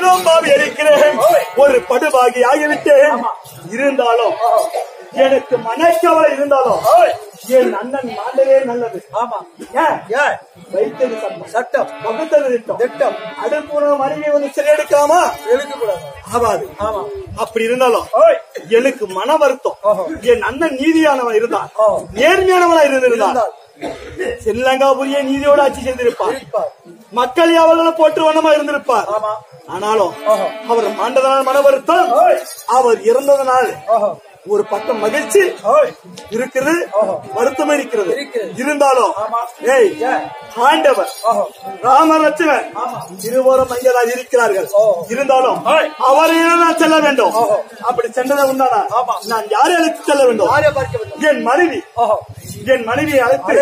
பாவி இருக்கிறேன் ஒரு படுபாகி ஆகிவிட்டேன். இருந்தாலும் எனக்கு மனக்கவலை இருந்தாலும் என் அண்ணன் மாண்டவே நல்லது. ஆமா. ஏன் வைத்தது சட்டம். சட்டம். வகுத்தது திட்டம். திட்டம். அடுப்புற மனைவி வந்து சிறையெடுக்காம கூடாது ஆகாது. ஆமா. அப்படி இருந்தாலும் எனக்கு மன வருத்தம். என் அண்ணன் நீதியானவன் இருந்தான். நேர்மையானவனா இருந்திருந்தான். ஸ்ரீலங்காபுரிய நீதியோடு ஆட்சி செய்திருப்பார் மக்கள் யாவர்களும் போற்று வண்ணமா இருந்திருப்பார் ஆனாலும். அவர் மாண்டதனால் மன வருத்தம். அவர் இறந்ததனால் ஒரு பக்கம் மகிழ்ச்சி இருக்கிறது. வருத்தம் இருக்கிறது. இருந்தாலும். ஏய்? ஆண்டவர் ராமலட்சுமன். இருவரும் அங்கேதான் இருக்கிறார்கள். இருந்தாலும். அவரையும் நான் செல்ல வேண்டும். அப்படி சென்றதை உண்டானா. நான் யாரை அழைத்து செல்ல வேண்டும் என் மனைவி என் மனைவியை அழைத்து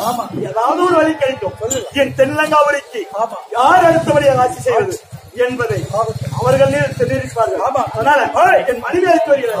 ஆமா. ஏதாவது ஒரு வழி கிடைக்கும். என் தென்லங்காவளிக்கு ஆமா. யார் அடுத்தபடியாக ஆட்சி செய்வது என்பதை அவர்கள் தெரிவிப்பார்கள். அதனால என் மனைவி அழைத்து வருகிறார்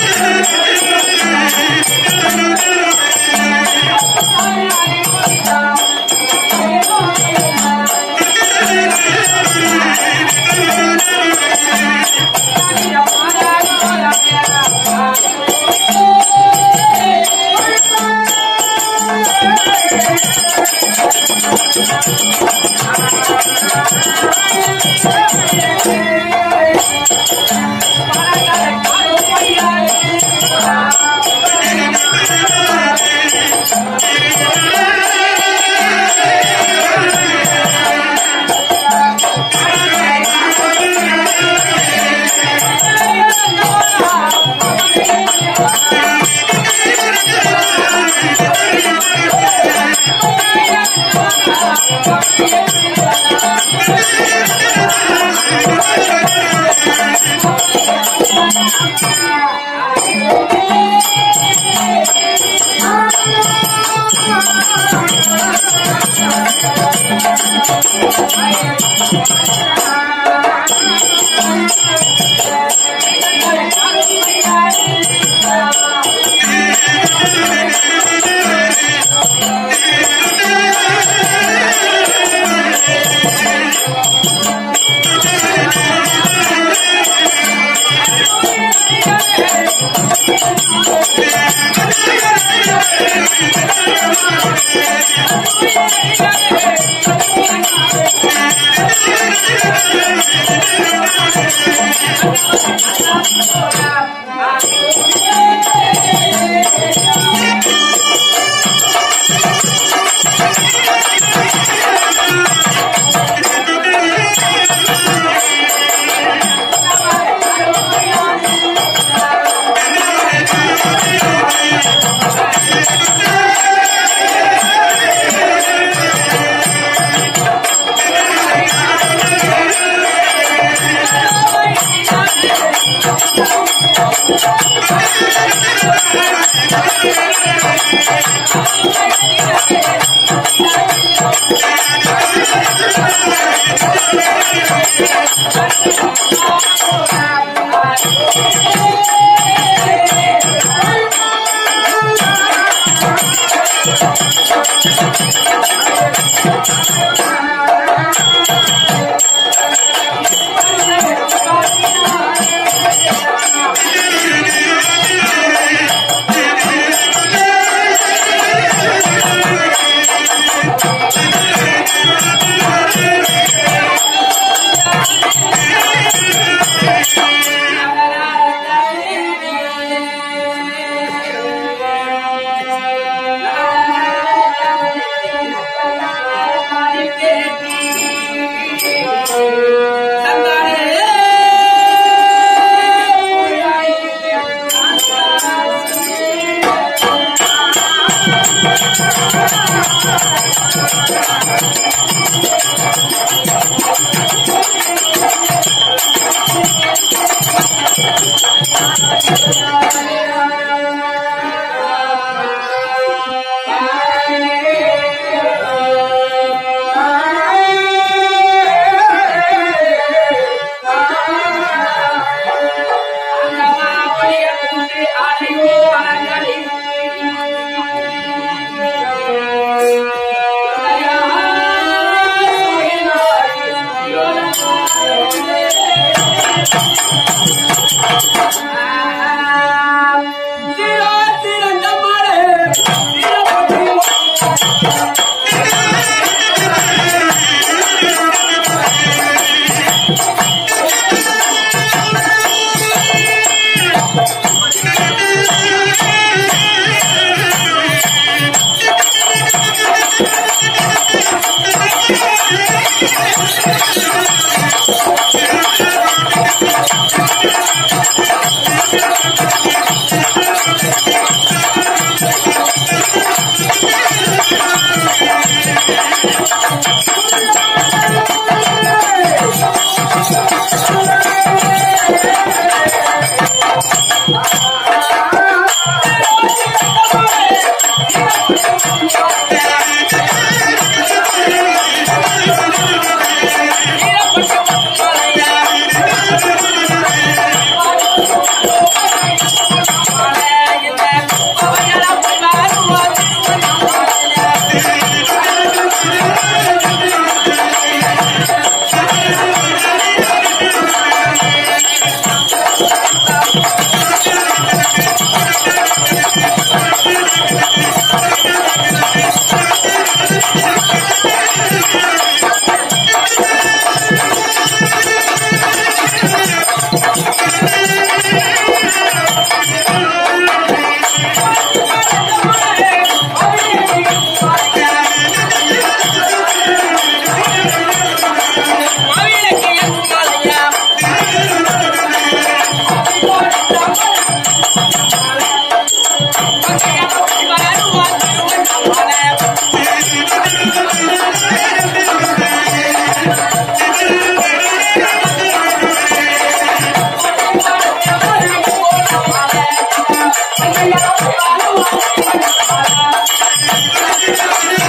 Thank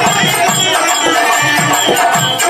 you.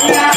Yeah.